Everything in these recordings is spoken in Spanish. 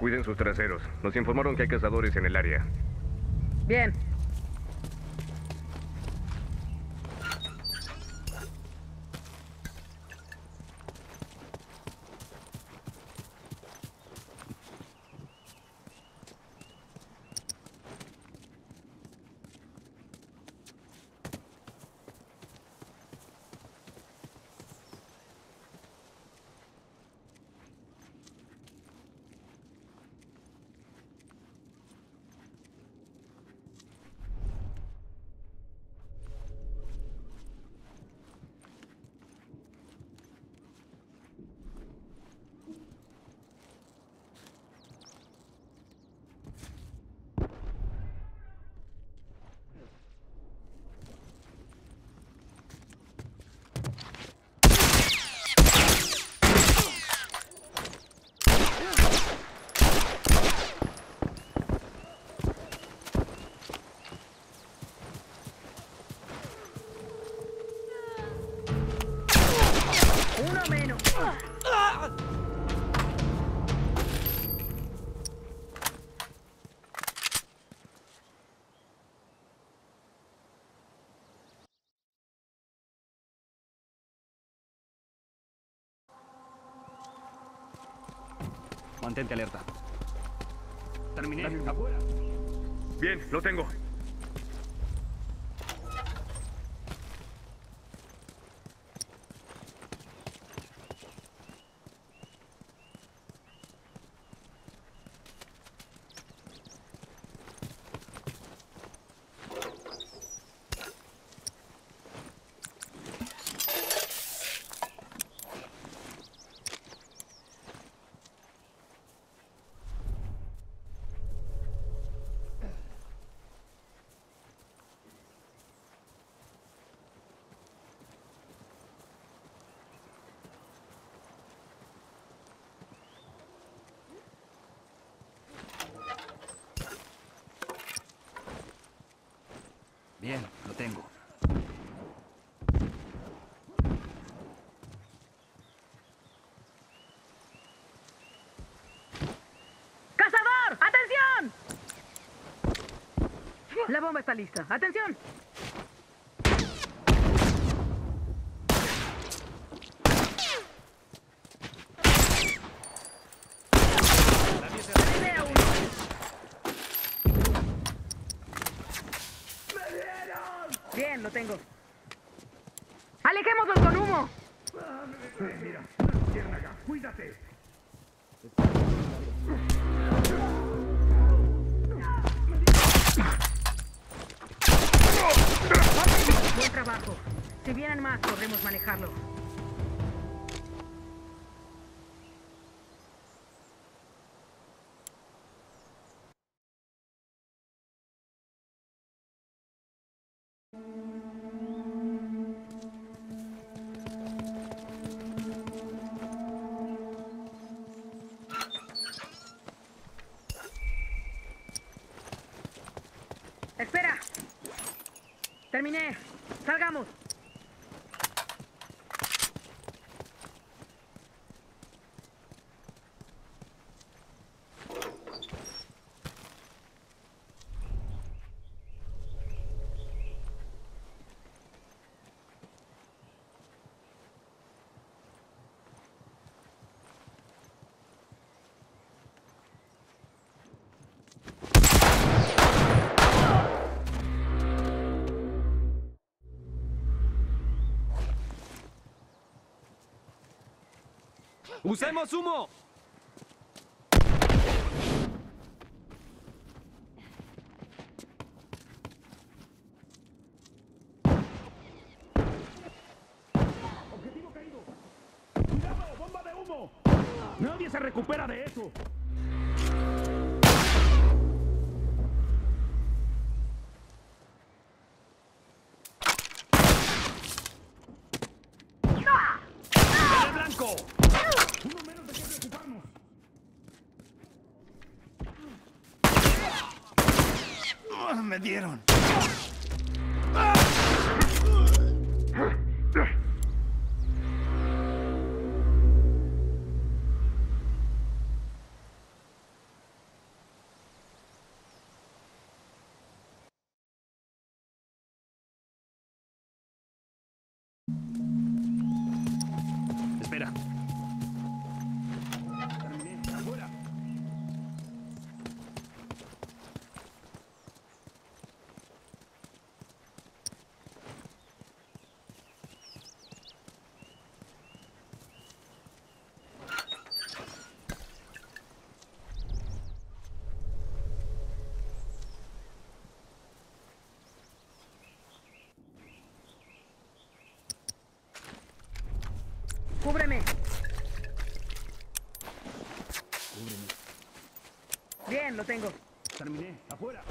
Cuiden sus traseros. Nos informaron que hay cazadores en el área. Bien. Uno menos. Mantente alerta. Terminé. Afuera. Bien, lo tengo. Bien, lo tengo. ¡Cazador! ¡Atención! La bomba está lista. ¡Atención! Idea uno. Bien, tengo. ¡Alejémoslos con humo! Buen trabajo. Si vienen más, podremos manejarlo. Terminé. Salgamos. ¡Usemos humo! ¡Cuidado! ¡Bomba de humo! ¡Nadie se recupera de eso! ¡Verde blanco! Uno menos de qué preocuparnos. Ah, Bien, lo tengo. Terminé. Afuera.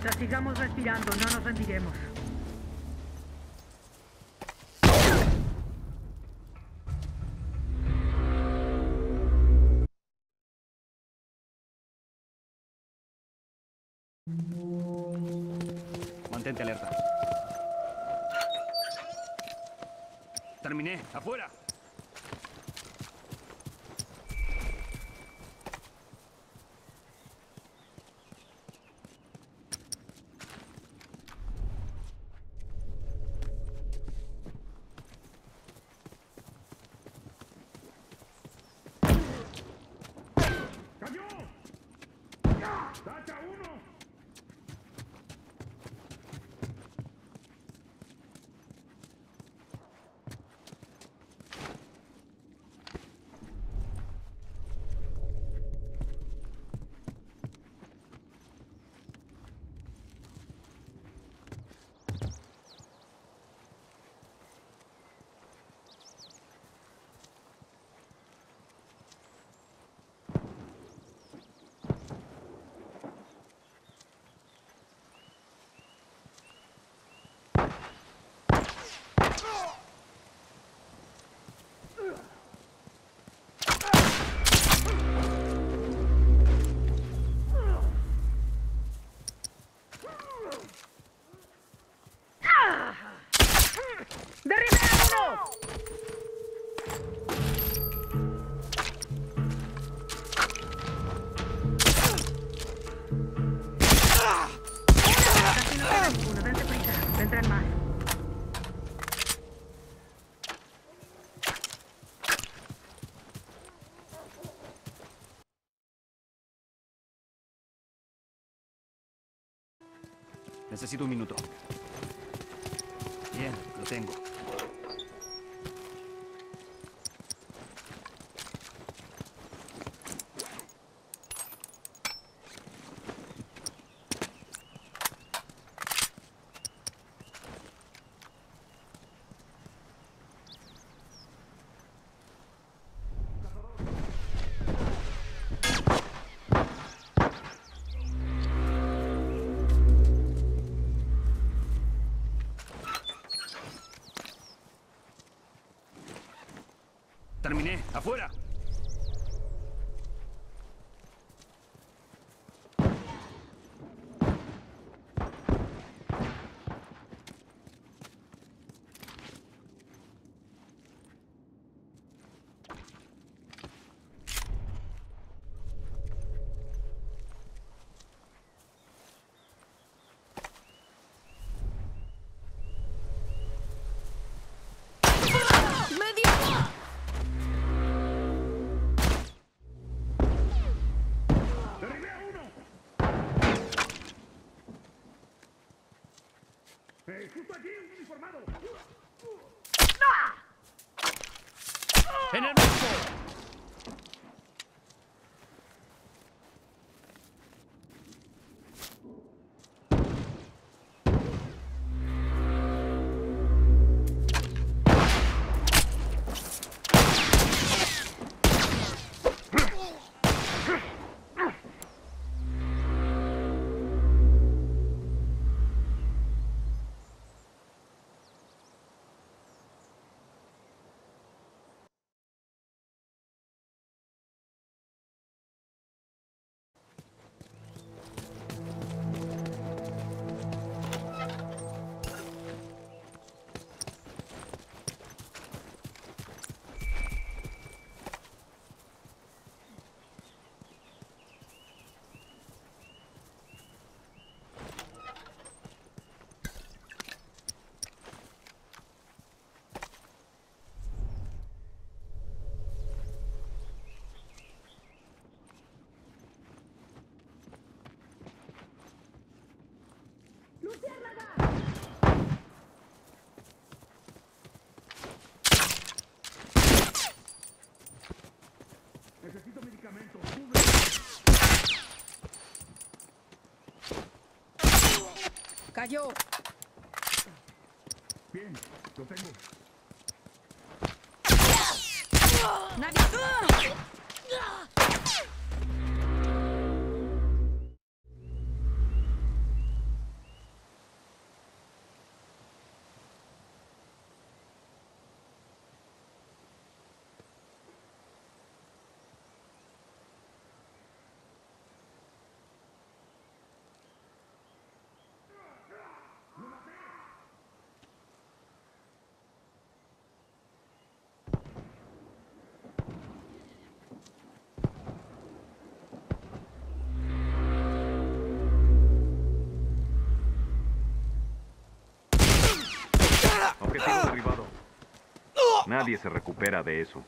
Mientras sigamos respirando, no nos rendiremos. Mantente alerta. Terminé. Afuera. ¡Tacha uno! Más. Necesito un minuto. Bien, lo tengo. Terminé. ¡Afuera! ¡Eh, justo allí, un uniformado! ¡En el marco! Cayó. Bien, lo tengo. Nadie. Objetivo derribado. Nadie se recupera de eso.